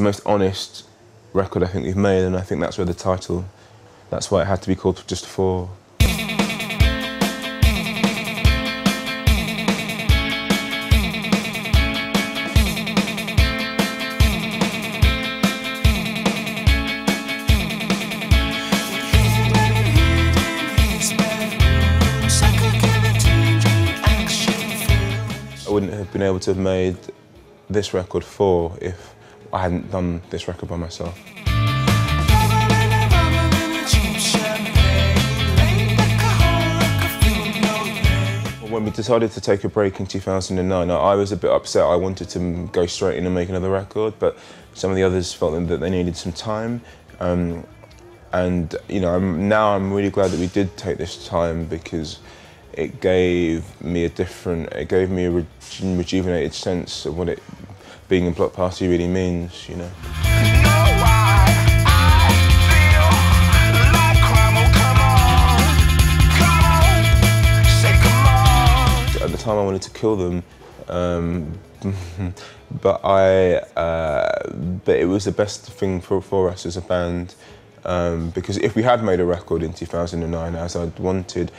the most honest record I think we've made, and I think that's where the title, that's why it had to be called Just Four. I wouldn't have been able to have made this record four if I hadn't done this record by myself. When we decided to take a break in 2009, I was a bit upset. I wanted to go straight in and make another record, but some of the others felt that they needed some time. Um, and you know, I'm, now I'm really glad that we did take this time because it gave me a different, it gave me a reju rejuvenated sense of what it being in Bloc Party really means, you know. At the time, I wanted to kill them, um, but I, uh, but it was the best thing for, for us as a band um, because if we had made a record in 2009 as I'd wanted,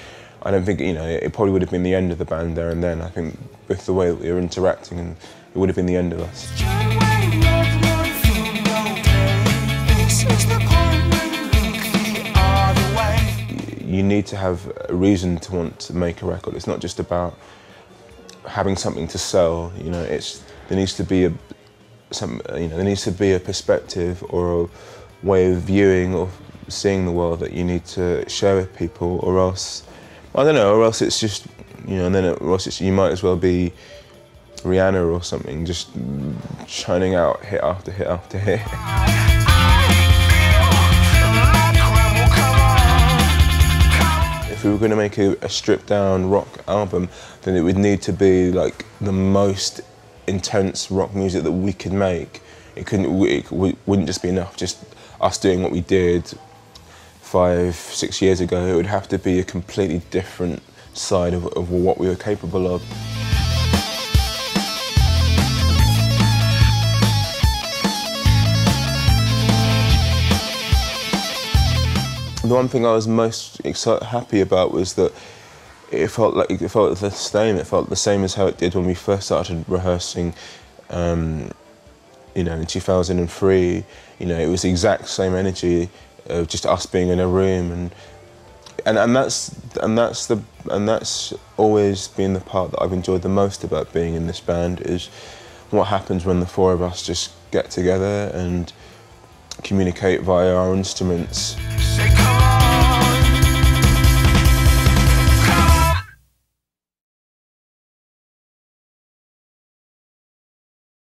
I don't think, you know, it probably would have been the end of the band there and then. I think with the way that we were interacting, and it would have been the end of us. You need to have a reason to want to make a record. It's not just about having something to sell. You know, it's there needs to be a some you know there needs to be a perspective or a way of viewing or seeing the world that you need to share with people, or else I don't know, or else it's just, you know, and then it, or else it's, you might as well be Rihanna or something, just churning out hit after hit after hit. if we were going to make a, a stripped down rock album, then it would need to be like the most intense rock music that we could make. It couldn't, it wouldn't just be enough just us doing what we did five, six years ago, it would have to be a completely different side of, of what we were capable of. The one thing I was most happy about was that it felt like it felt the same. It felt the same as how it did when we first started rehearsing. Um, you know, in 2003, you know, it was the exact same energy of just us being in a room and and and that's and that's the and that's always been the part that I've enjoyed the most about being in this band is what happens when the four of us just get together and communicate via our instruments.